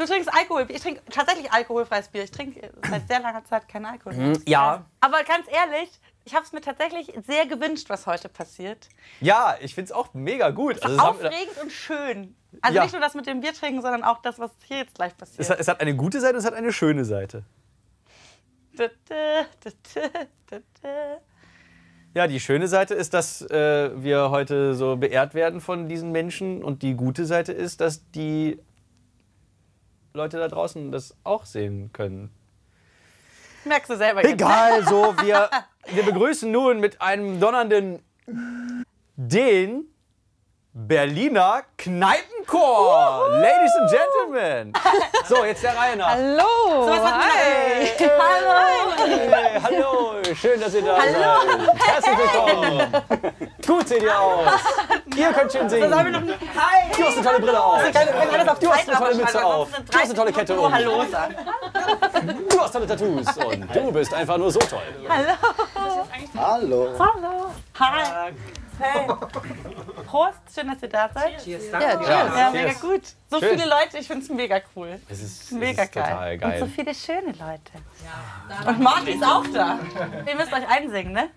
Du trinkst Alkohol. Ich trinke tatsächlich alkoholfreies Bier. Ich trinke seit sehr langer Zeit keinen Alkohol. mehr. Ja. Aber ganz ehrlich, ich habe es mir tatsächlich sehr gewünscht, was heute passiert. Ja, ich finde es auch mega gut. Also es, haben- Aufregend und schön. Also Ja. nicht nur das mit dem Bier trinken, sondern auch das, was hier jetzt gleich passiert. es, hat, es hat eine gute Seite und es hat eine schöne Seite. Ja, die schöne Seite ist, dass äh, wir heute so beehrt werden von diesen Menschen. Und die gute Seite ist, dass die Leute da draußen das auch sehen können. Merkst du selber jetzt. Egal, so, wir, wir begrüßen nun mit einem donnernden den Berliner Kneipenchor. Ladies and Gentlemen. So, jetzt der Reihe nach. Hallo! Was hat Hi. Hallo! Hey, hallo, schön, dass ihr da seid. Herzlich willkommen. Gut seht ihr aus. Ihr könnt schön singen. Sollen wir noch Hi! Du hast eine tolle Brille auf. Wenn alles auf Du hast eine tolle Mütze auf. Du hast eine tolle Kette um. Hallo sagen. Du hast tolle Tattoos. Und du bist einfach nur so toll. Hallo. Hallo. Hi. Hey. Prost, schön, dass ihr da seid. Ja, cheers. Ja, mega cheers. gut. So Schön. viele Leute, ich finde es mega cool. Es ist, Mega es ist total geil. Und so geil. viele schöne Leute. Und Marty ist auch da. Ihr müsst euch einsingen, ne?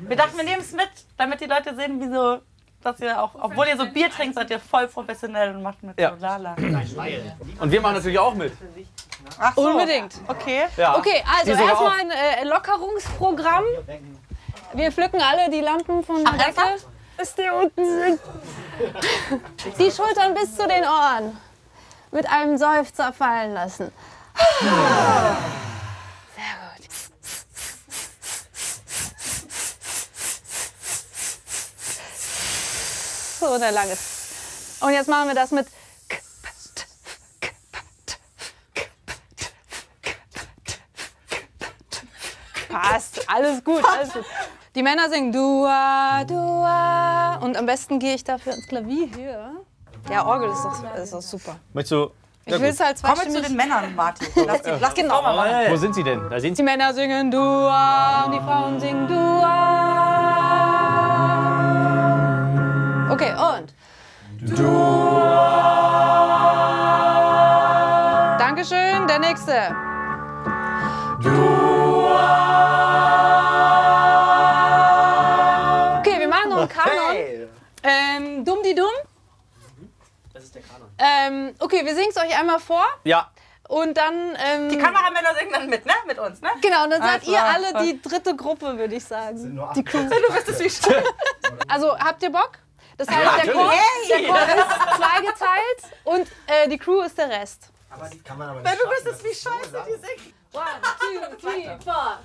Wir dachten, wir nehmen es mit, damit die Leute sehen, wieso, dass ihr auch, obwohl ihr so Bier trinkt, seid ihr voll professionell und macht mit Ja. so Lala. Und wir machen natürlich auch mit. Ach so. Unbedingt. Okay. Ja. Okay, also erstmal ein äh, Lockerungsprogramm. Wir pflücken alle die Lampen von der Ach, Decke, bis die unten sind. Die Schultern bis zu den Ohren. Mit einem Seufzer fallen lassen. So, der lange. Und jetzt machen wir das mit Passt, alles gut, alles gut. Die Männer singen Dua, Dua. Und am besten gehe ich dafür ins Klavier hier. Ja, Orgel ist doch, ist super. Möchtest du. Ich will es halt Kommen wir zu den Männern, Martin. Lass die, lass die Genau. Mal. Wo sind sie denn? Da sind Die sie. Männer singen Dua und die Frauen singen Dua. Okay, und. Dua. Dankeschön, der nächste. Dua. Okay, wir machen noch einen Kanon. Hey. Ähm, dumm die dumm. Das ist der Kanon. Ähm, okay, wir singen es euch einmal vor Ja. und dann. Ähm, Die Kameramänner singen dann mit, ne? Mit uns, ne? Genau, und dann seid Also, ihr alle die dritte Gruppe, würde ich sagen. nur Die Crew. Du bist es wie schön. Also habt ihr Bock? Das heißt, der, Chor, der Chor ist zweigeteilt und äh, die Crew ist der Rest. Aber die kann man aber Du nicht bist es wie scheiße, die singen. One, two, three, four.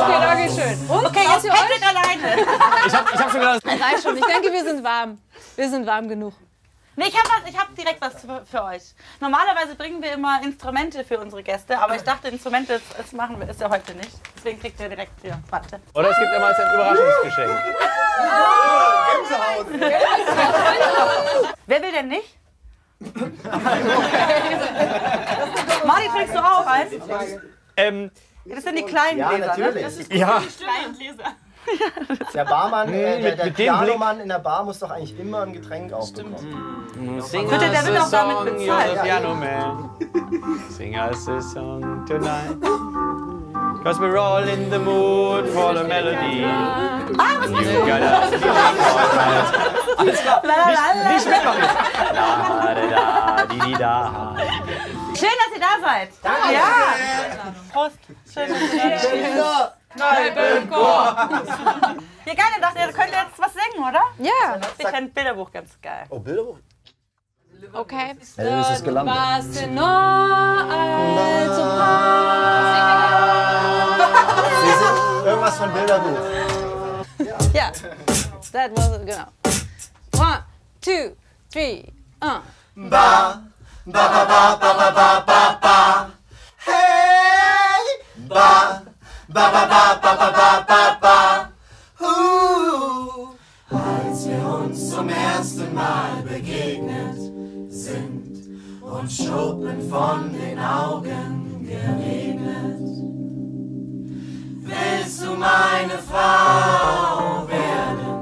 Okay, danke schön. Und Okay, jetzt ihr euch? Alleine. Ich hab, ich hab schon gedacht. Reicht schon. Ich denke, wir sind warm. Wir sind warm genug. Nee, ich habe hab direkt was für, für euch. Normalerweise bringen wir immer Instrumente für unsere Gäste, aber ich dachte, Instrumente, das, das machen wir, ist ja heute nicht. Deswegen kriegt ihr direkt hier. Warte. Oder es gibt immer ein Überraschungsgeschenk. Wer will denn nicht? Mari, trinkst du auch eins? Ähm, Das sind die kleinen Ja, Gläser, ne? natürlich. ja. Der Barmann, äh, der, der mit dem Pianomann in der Bar muss doch eigentlich immer ein Getränk aufbekommen. Sing Wird der- der us wird a auch damit song, bezahlt. you're the piano man. Sing us a song tonight. Cause we're all in the mood for the melody. Ah, was machst du? Alles klar. Nicht mitmachen jetzt. Da, da, da, di, di, da. Schön, dass ihr da seid. Danke. Ja. Prost. Schön, dass ihr da seid. Kneipenchor! ja, geil, ich dachte, ihr könnt jetzt was singen, oder? Ja. Ich fände Bilderbuch ganz geil. Oh, Bilderbuch? Okay. Hey, ja, ist gelandet. Was denn noch allzu Irgendwas von Bilderbuch. Ja. That was it, genau. One, two, three, uh. Ba, ba, ba, ba, ba, ba, ba, ba. Hey! Ba ba, ba, ba, ba, ba, ba, ba, ba. Uh. Als wir uns zum ersten Mal begegnet sind und Schuppen von den Augen geregnet. Willst du meine Frau werden?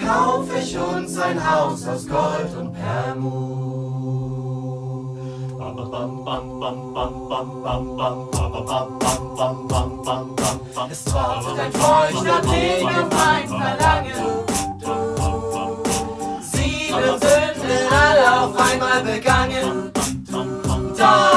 Kauf ich uns ein Haus aus Gold und Permut. Es wartet ein feuchter auf mein Verlangen. Sieben Sünden alle auf einmal begangen. Doch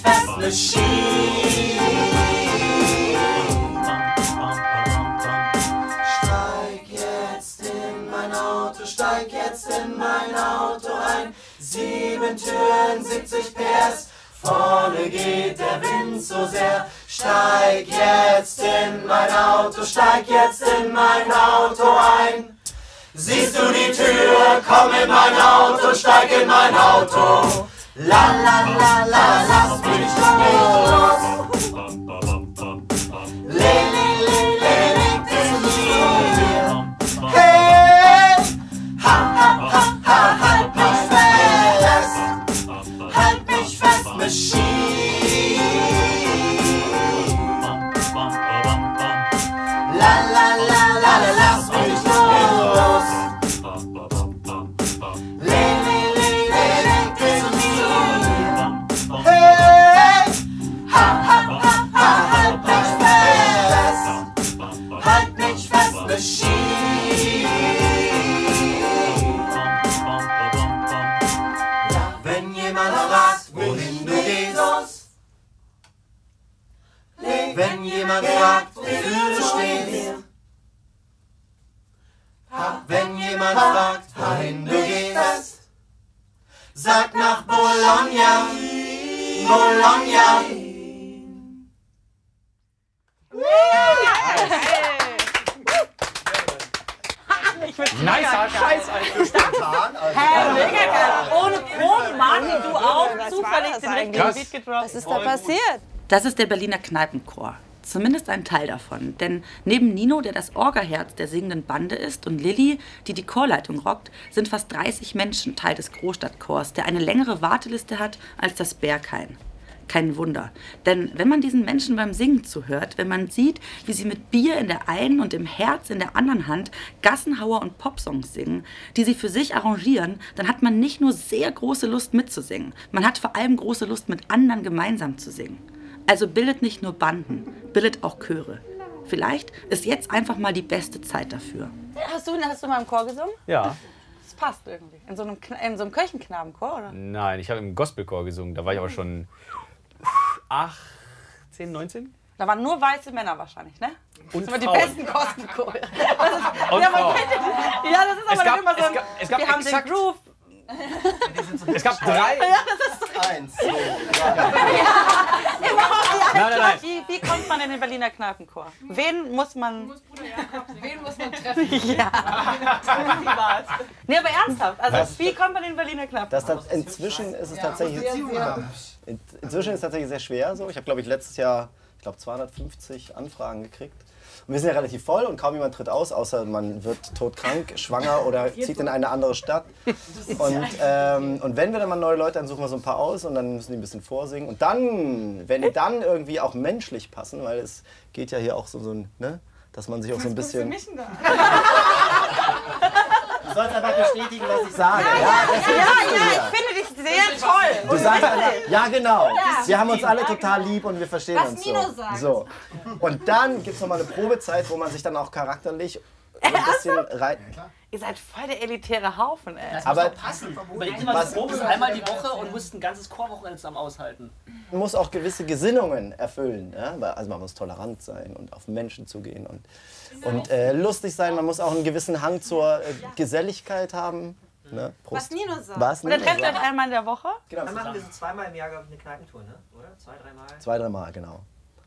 Fest, Machine. Steig jetzt in mein Auto, steig jetzt in mein Auto ein. Sieben Türen, 70 PS, vorne geht der Wind so sehr. Steig jetzt in mein Auto, steig jetzt in mein Auto ein. Siehst du die Tür, komm in mein Auto, steig in mein Auto. La la la la la, la Spanish Das ist der Berliner Kneipenchor. Zumindest ein Teil davon. Denn neben Nino, der das Orgaherz der singenden Bande ist, und Lilly, die die Chorleitung rockt, sind fast 30 Menschen Teil des Großstadtchors, der eine längere Warteliste hat als das Berghain. Kein Wunder. Denn wenn man diesen Menschen beim Singen zuhört, wenn man sieht, wie sie mit Bier in der einen und dem Herz in der anderen Hand Gassenhauer und Popsongs singen, die sie für sich arrangieren, dann hat man nicht nur sehr große Lust mitzusingen, man hat vor allem große Lust mit anderen gemeinsam zu singen. Also bildet nicht nur Banden, bildet auch Chöre. Vielleicht ist jetzt einfach mal die beste Zeit dafür. Hast du, hast du mal im Chor gesungen? Ja. Das passt irgendwie. In so einem, in so einem Kirchenknabenchor, oder? Nein, ich habe im Gospelchor gesungen. Da war ich aber schon 18, 19? Da waren nur weiße Männer wahrscheinlich, ne? Und Das sind die besten Kostenchore. Und ja, man Frauen. kennt, ja, das ist aber gab- immer so es ein, gab- es gab wir haben exakt- den Groove. Es gab drei. Eins, zwei, Immer, ja, Nein, nein, nein. Wie, wie kommt man in den Berliner Kneipenchor? Wen muss man... Wen muss man treffen? Ja. nee, aber ernsthaft. Also, wie kommt man in den Berliner Kneipenchor? Das, das, inzwischen ist es tatsächlich, in- inzwischen ist es tatsächlich sehr schwer so. Ich habe, glaube ich, letztes Jahr, ich glaube, 250 Anfragen gekriegt. Und wir sind ja relativ voll und kaum jemand tritt aus, außer man wird todkrank, schwanger oder zieht in eine andere Stadt. Und, ähm, und wenn wir dann mal neue Leute, dann suchen wir so ein paar aus und dann müssen die ein bisschen vorsingen. Und dann, wenn die dann irgendwie auch menschlich passen, weil es geht ja hier auch so, so ein, ne, dass man sich auch so ein bisschen... Du sollst einfach bestätigen, was ich sage. Ja, das Ja, ja, ich finde sehr toll. Du sagst einfach, ja genau. Wir haben uns alle total lieb und wir verstehen Was uns Nino so. sagt. so. Und dann gibt es nochmal eine Probezeit, wo man sich dann auch charakterlich ein bisschen reiten. Ihr seid voll der elitäre Haufen, ey. Das Aber- muss doch passen. Überleg dir mal, Was- du probst einmal die Woche und musst ein ganzes Chorwochenende zusammen aushalten. Man muss auch gewisse Gesinnungen erfüllen. Ja? Also man muss tolerant sein und auf Menschen zugehen und, und äh, lustig sein. Man muss auch einen gewissen Hang zur äh, Geselligkeit haben. Ne? Was Prost. Nino sagt. Was? Und dann Nino trefft ihr euch sagt. einmal in der Woche? Dann machen wir so zweimal im Jahr, glaube ich, eine Kneipentour, ne? Oder? Zwei, dreimal. Zwei, dreimal, genau.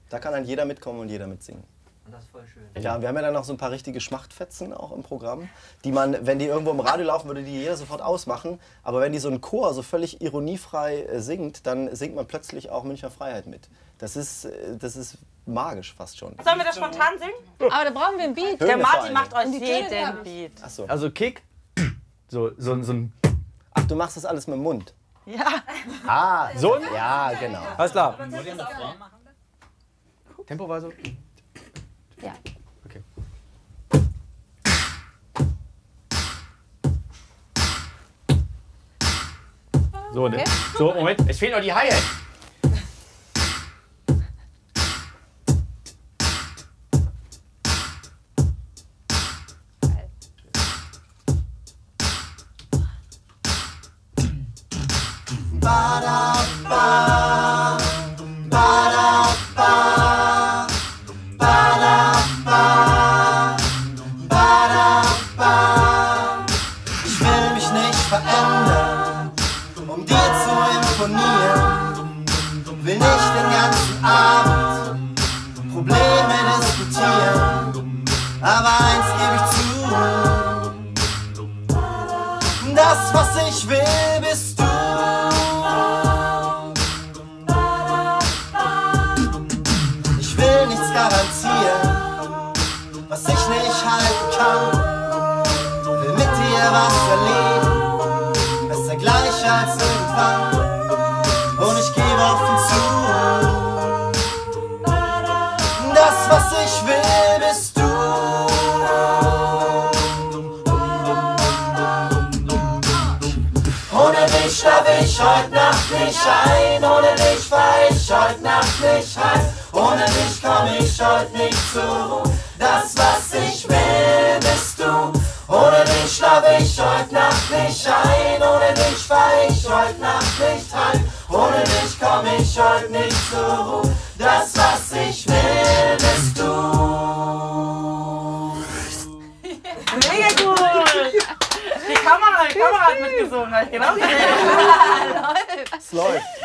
Da kann dann jeder mitkommen und jeder mitsingen. Und das ist voll schön. Ja, wir haben ja dann noch so ein paar richtige Schmachtfetzen auch im Programm, die man, wenn die irgendwo im Radio laufen, würde die jeder sofort ausmachen. Aber wenn die so ein Chor so völlig ironiefrei äh, singt, dann singt man plötzlich auch Münchner Freiheit mit. Das ist, äh, das ist magisch fast schon. Sollen wir das spontan singen? Aber da brauchen wir ein Beat. Der Martin macht euch jeden. Beat. Achso. Also Kick, so, so, so ein. Ach, du machst das alles mit dem Mund. Ja. Ah, So ein? Ja, genau. Alles klar. Tempo war so. Ja. Okay. So, ne? Okay. So, Moment, es fehlt noch die Haie. Ich heute Nacht nicht heim, ohne dich komm ich heute nicht zur Ruhe. Das, was ich will, bist du. Ohne dich schlaf ich heute Nacht nicht ein, ohne dich fahr ich heute Nacht nicht heim, ohne dich komm ich heute nicht zur Ruhe. Das, was ich will, bist du. Mega cool. Die Kamera, die Kamera hat mitgesungen, hab ich genau gesehen. Es läuft.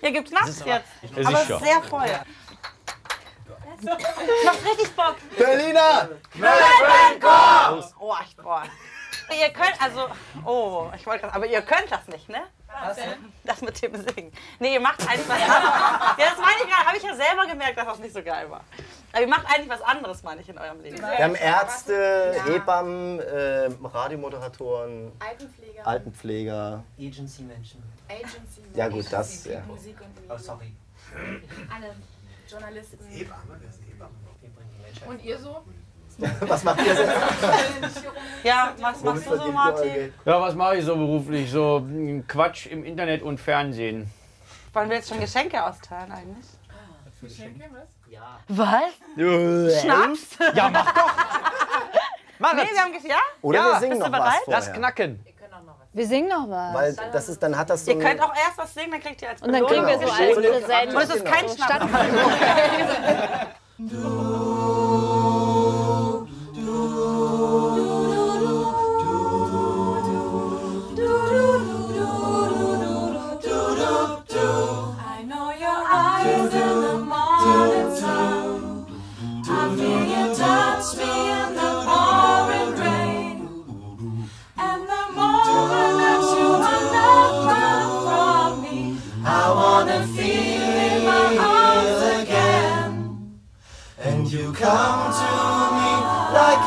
Hier gibt's Nachts jetzt. Ja, Aber sicher. sehr voll. Macht richtig Bock. Berliner! Oh, ich, boah. Ihr könnt, also, oh, ich wollte gerade, aber ihr könnt das nicht, ne? Das mit dem Singen. Nee, ihr macht eigentlich was anderes. Ja, das meine ich gerade, habe ich ja selber gemerkt, dass das nicht so geil war. Aber ihr macht eigentlich was anderes, meine ich, in eurem Leben. Wir haben Ärzte, Hebammen, äh, Radiomoderatoren, Altenpfleger, Altenpfleger. Agency-Menschen. Agency, Ja, gut, das, ja. Musik und Oh, sorry. alle Journalisten. Wir bringen die Menschheit. Und ihr so? Was macht ihr denn? Ja, was machst du so, Martin? Ja, was mache ich so beruflich? So mm, Quatsch im Internet und Fernsehen. Wollen wir jetzt schon Geschenke austeilen eigentlich? Geschenke, was? Ja. Was? Schnaps? Ja, mach doch! Mach Nee, es! wir haben gesagt, ja? Oder Ja, wir singen bist noch du was bereit? vorher. Lass knacken. Wir singen noch was. Weil das ist, dann hat das so Ihr könnt auch erst was singen, dann kriegt ihr als Und dann kriegen wir so Geschenke. Präsent. Und es ist kein Schnaps.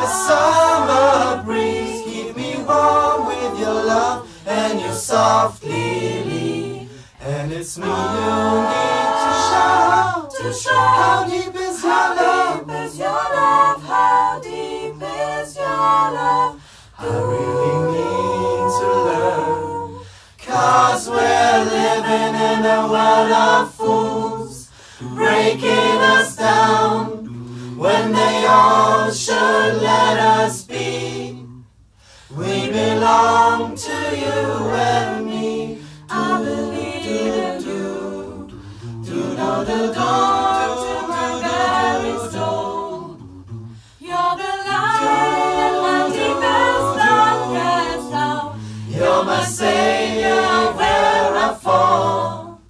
A summer breeze. Keep me warm with your love and you softly lead. And it's me you need to show, to show how deep is your love. How deep is your love? How deep is your love? I really need to learn. Cause we're living in a world of all should let us be. We belong to you and me. I believe in you. Do do do do to my very soul. You're the light my deepest darkest hour. You're my savior where I fall.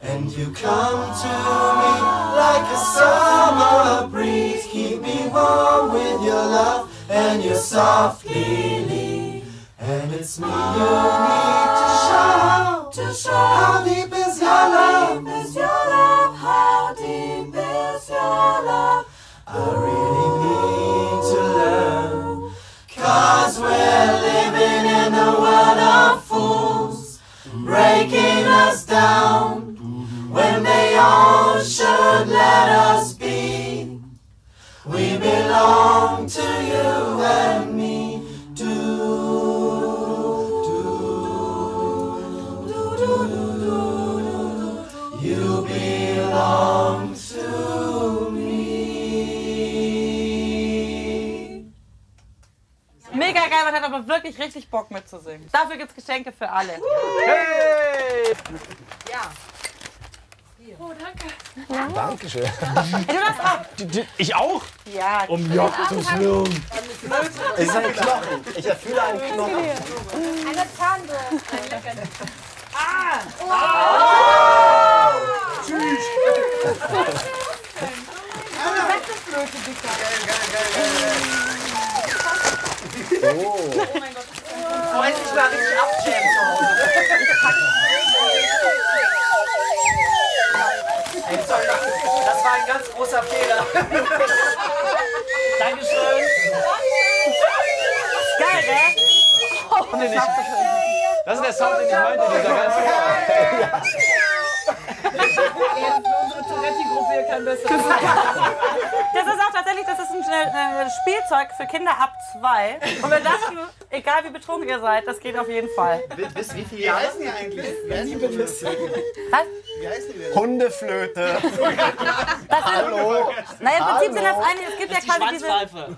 And you come to me like a summer breeze. Keep me warm with your love and your softly lead. And it's me you need to show, to show how deep is your love. Is your love? How deep is your love? I really need to learn. Cause we're living in a world of fools, breaking us down all should let us be. We belong to you and me. Do, do, do, do, do, do, do. You belong to me. Mega geil, man hat aber wirklich richtig Bock mitzusingen. Dafür gibt's Geschenke für alle. Hey! Dankeschön. Hey, du darfst auch. Ich auch? Ja. Um Gottes Willen. Es ist ein Knochen. Ich erfülle einen Knochen. Eine Zahnbürste. Vorhin nicht mal richtig abjammen zu Hause. Ey, sorry, das war ein ganz großer Fehler. Dankeschön. Geil, ne? Das ist der Sound, den ich meinte, dieser ganze. Das ist auch tatsächlich, das ist ein äh, Spielzeug für Kinder ab zwei. Und wir dachten, egal wie betrunken ihr seid, das geht auf jeden Fall. Bis wie viel Jahre heißen die eigentlich? Was? Wie heißen die denn? Hundeflöte. Das Hallo. Naja, im Prinzip sind das eine, es gibt ja quasi diese, Schwanzpfeife.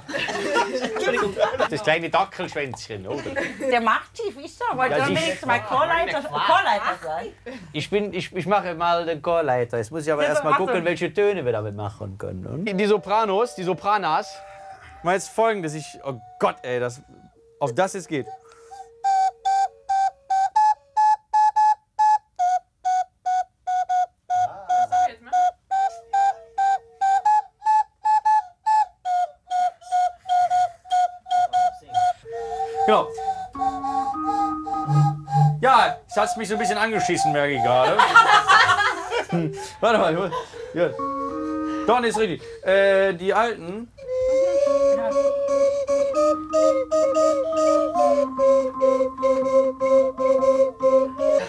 Das kleine Dackelschwänzchen, oder? der macht tief, ist doch, wollte Ja, dann wenigstens mal Chorleiter, Chorleiter sein. Ich, bin, ich, ich mache mal den Chorleiter. Jetzt muss ich aber Ja, erst mal gucken, welche Töne wir damit machen können. Und die Sopranos, die Sopranas, mal jetzt folgendes. Ich, oh Gott, ey, das, auf das es geht. Ja, es hat mich so ein bisschen angeschissen, merke ich gerade. Hm, Warte mal, muss, ja. Don ist richtig. Äh, die alten.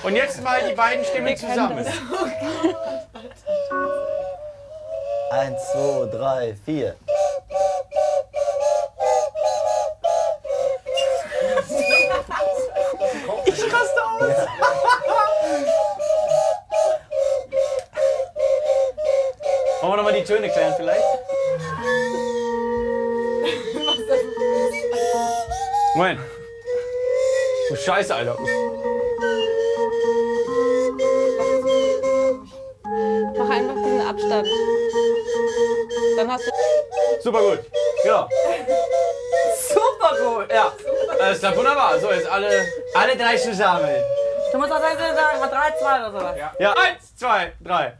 Und jetzt mal die beiden Stimmen zusammen. Eins, zwei, drei, vier. Die Töne klären vielleicht? Moment. Oh Scheiße, Alter. Mach einfach diesen Abstand. Dann hast du. Super gut. Genau. Super gut. Ja. Alles klar, wunderbar. So, jetzt alle, alle drei zusammen. Du musst auch sagen, mal 3, 2 oder sowas. Ja, eins, zwei, drei.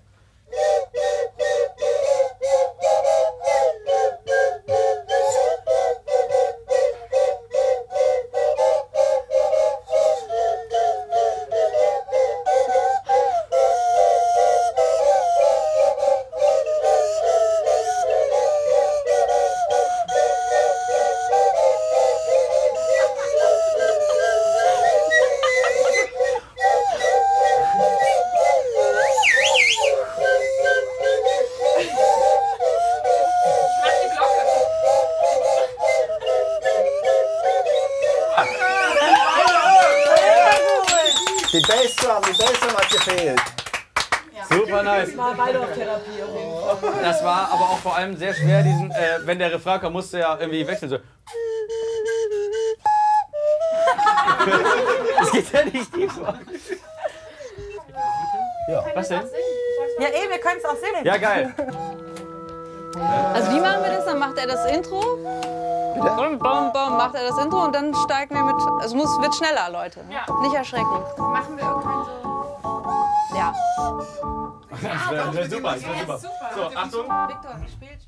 Das war aber auch vor allem sehr schwer, diesen, äh, wenn der Refrain kam, musste ja irgendwie wechseln. So. Das geht ja nicht tiefer. Was denn? Ja, eh, wir können es auch singen. Ja, geil. Also wie machen wir das? Dann macht er das Intro. Bum, bum, bum, macht er das Intro und dann steigen wir mit. Es muss, wird schneller, Leute. Nicht erschrecken. Machen wir irgendwann so. Ja. Das wäre wär super, das wär super. So, Achtung. Victor, spielt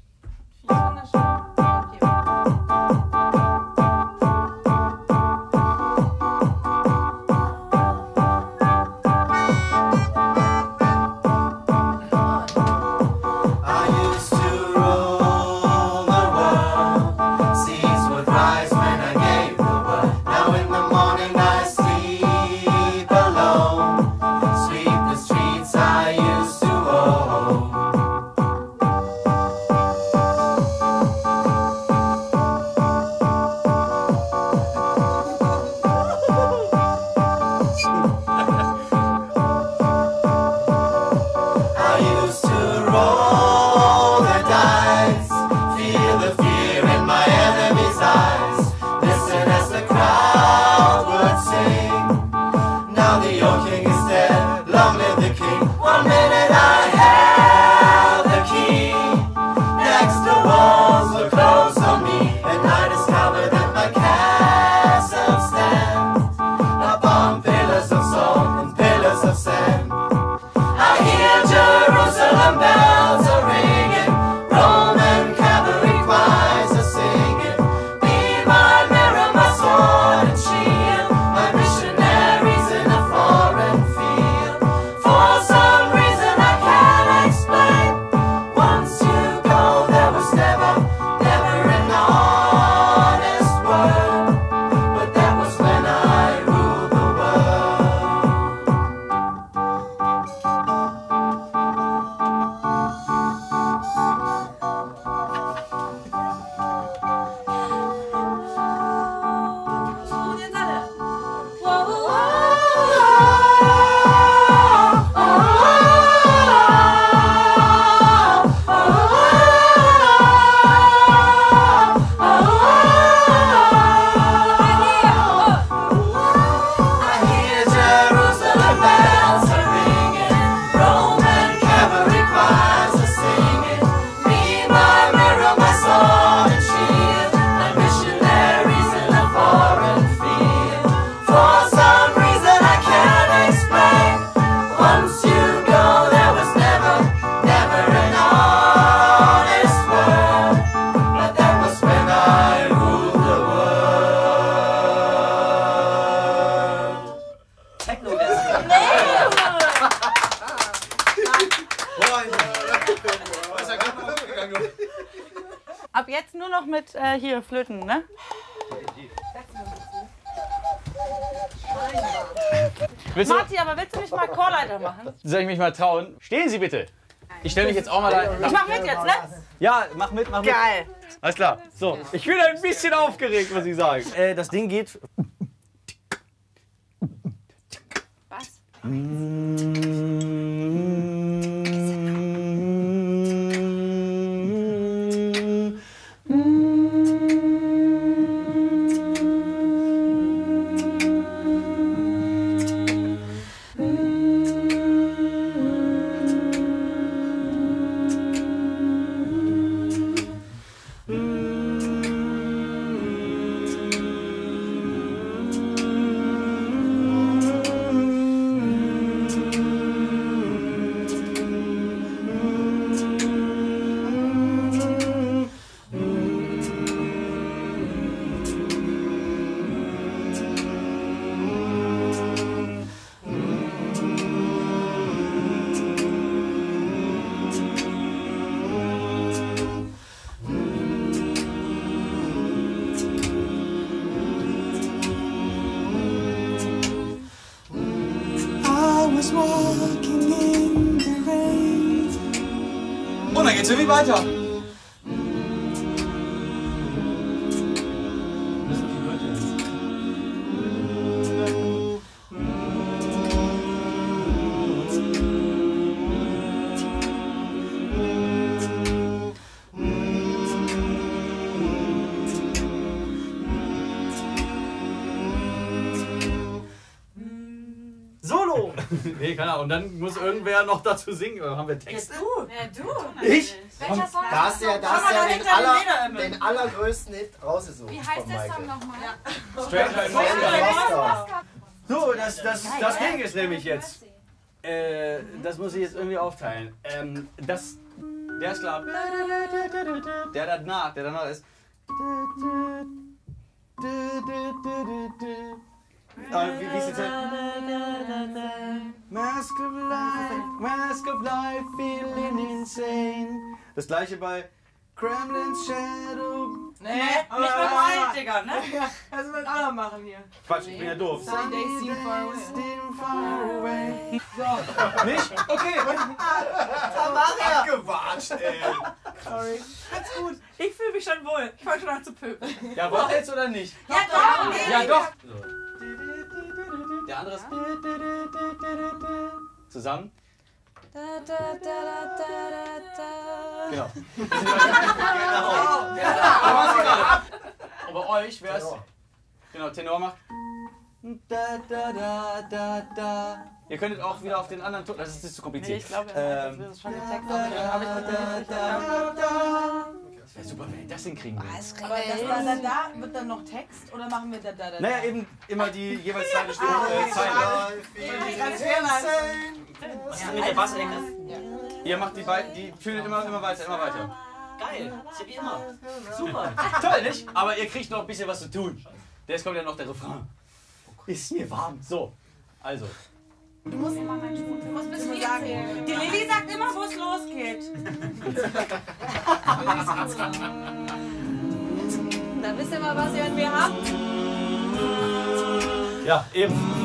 mal trauen? Stehen Sie bitte. Ich stelle mich jetzt auch mal da. Ich mach mit jetzt, ne? Ja, mach mit, mach mit. Geil. Alles klar. So, ich bin ein bisschen aufgeregt, muss ich sagen. Äh, das Ding geht. Was? I Und dann geht's Und dann muss irgendwer noch dazu singen. Oder haben wir Texte? Ja, du. Ich? Welcher Song Da hast du ja, da Schau hast du ja den, aller, den allergrößten Hit rausgesucht. Wie heißt der. Song nochmal? Stranger in Moscow. So, das, das, das Ding ist nämlich jetzt. Äh, das muss ich jetzt irgendwie aufteilen. Ähm, das. Der ist klar. Der danach, der danach ist. Ah, wie, wie ist die Zeit? Mask of life, mask of life, feeling insane. Das gleiche bei Kremlin's Shadow. Nee, Nicht mit meinem, Digga, ne? Das müssen wir auch noch machen hier. Quatsch, ich bin ja doof. Sunny Days seem far away. Seem far away. So, Nicht? Okay. Abgewatscht, ey. sorry. Ganz gut. Ich fühle mich schon wohl. Ich fange schon an zu pöbeln. Ja, wollt ihr jetzt oder nicht? Ja, doch. nee. Ja, doch. Der andere ist. Zusammen. Da, da, da, da, da, da. Genau. Und bei euch wäre es. Genau, Tenor macht. Da, da, da, da, da. Ihr könntet auch wieder auf den anderen Ton. Das ist nicht zu Nee, kompliziert. ich glaube, Ähm, das ist schon. Dann habe ich mit dem nicht verstanden. Das wäre super, wenn ihr das hinkriegen würdet. Das kriegen Aber wir das da, da, da, wird dann noch Text oder machen wir da, da, da? Naja, eben immer die jeweils zweite Stimme, äh. Die Transferleistung. Was ist mit der Bassecke? Ihr macht die beiden, die fühlen immer, immer weiter, immer weiter. Geil. Ist ja wie immer. Super. Toll, nicht? Aber ihr kriegt noch ein bisschen was zu tun. Jetzt kommt ja noch der Refrain. Ist mir warm. So, also. Du musst immer meinen Schwung. Du musst bis vier sagen. Die Lilly sagt immer, wo es losgeht. Da wisst ihr mal, was ihr an mir habt. Ja, eben.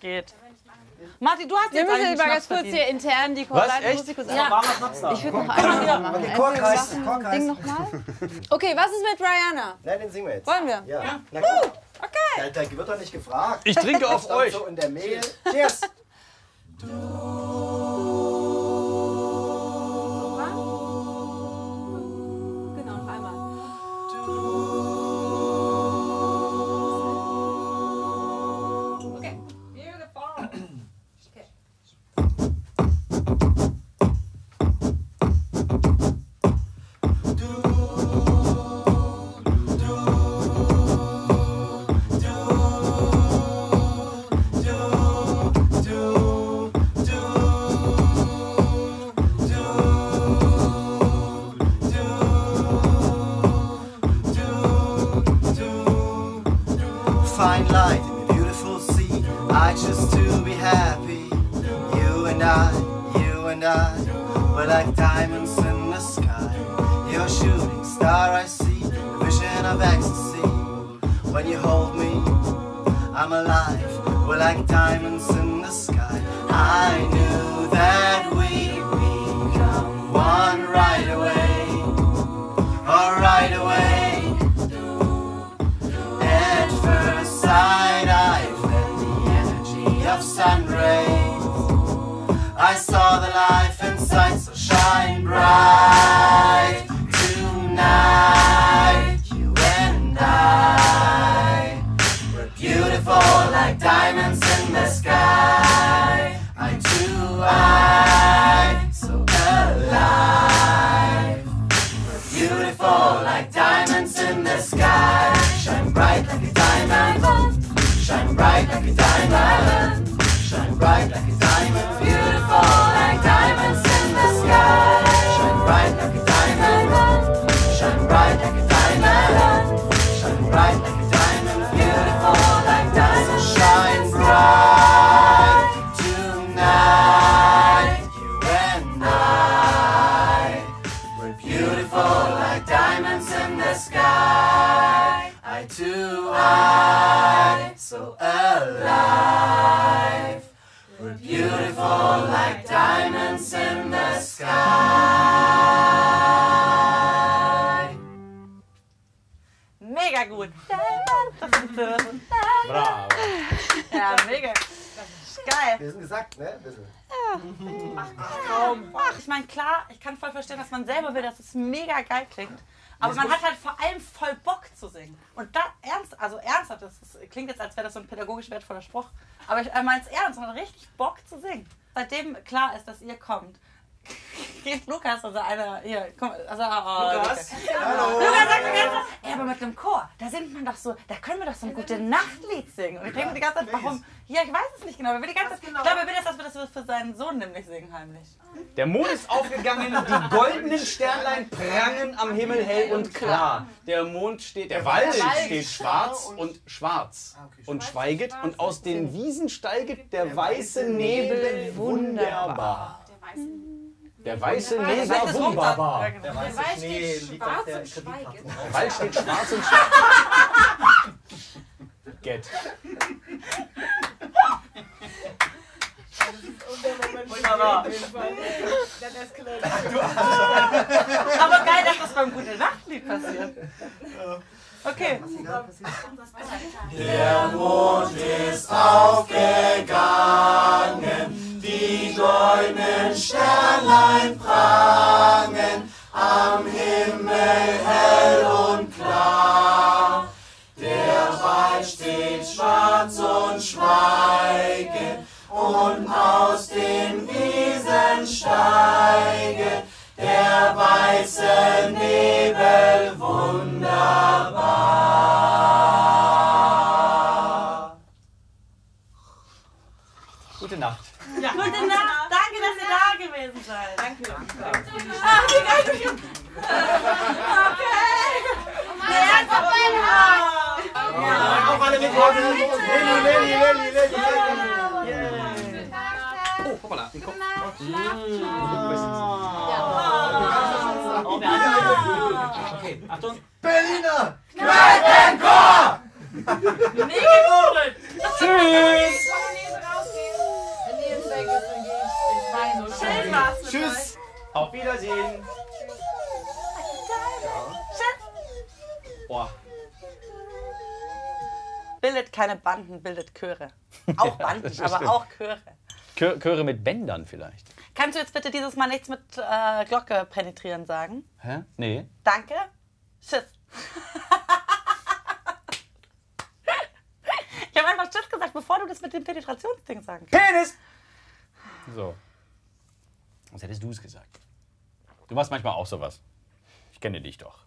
Geht. Martin, du hast Wir jetzt müssen mal ganz kurz hier intern die Was, Chorleiter echt? muss ich kurz Ja. Ich würde noch einmal hier machen. Kork das Ding nochmal. Okay, was ist mit Rihanna? Nein, den singen wir jetzt. Wollen wir? Ja. Na gut. Okay. Da, da wird doch nicht gefragt. Ich trinke auf euch. So in der Mail. Cheers. Alive. We're beautiful like diamonds in the sky. Mega gut. Das ist so. Bravo. Ja, mega. Geil. Wir sind gesagt, ne? Ein bisschen. Ach, ich meine, klar, ich kann voll verstehen, dass man selber will, dass es mega geil klingt. Aber man hat halt vor allem voll Bock zu singen. Und da ernst, also ernsthaft, das ist, klingt jetzt, als wäre das so ein pädagogisch wertvoller Spruch. Aber ich meine es ernst, man hat richtig Bock zu singen. Seitdem klar ist, dass ihr kommt, Lukas, also einer, hier, komm, also, oh, Lukas? Hallo. Lukas sagt die ganze Zeit, ey, aber mit einem Chor, da singt man doch so, da können wir doch so ein gute Nachtlied singen. Und ich denke mir die ganze Zeit, warum? Ja, ich weiß es nicht genau. aber Wir die ganze Zeit, ich glaube, er will das, dass wir das für seinen Sohn nämlich singen, heimlich. Der Mond ist aufgegangen, die goldenen Sternlein prangen am Himmel hell und klar. Der Mond steht, der Wald steht schwarz und schwarz und schweiget und aus den Wiesen steiget der weiße Nebel wunderbar. Der weiße ist wunderbar. runter. Der weiße Schnee liegt auf der Kreditkarte. Der Wald steht schwarz und Get. Wunderbar. Dann eskaliert. Aber geil, dass das beim Gute Nachtlied passiert. Okay. Der Mond ist aufgegangen, die goldenen Sternlein prangen, am Himmel hell und klar. Der Wald steht schwarz und schweigend, und aus den Wiesen steiget der weiße Nebel wunderbar. Gute Nacht. Ja. Gute Nacht. Danke, dass ihr da gewesen seid. Danke. Ach, wie geil. Okay. Keine Banden, bildet Chöre. Auch Banden, aber stimmt. auch Chöre. Chö- Chöre mit Bändern vielleicht. Kannst du jetzt bitte dieses Mal nichts mit äh, Glocke penetrieren sagen? Hä? Nee. Danke. Tschüss. ich habe einfach Tschüss gesagt, bevor du das mit dem Penetrationsding sagen kannst. Penis! So. Sonst hättest du es gesagt. Du machst manchmal auch sowas. Ich kenne dich doch.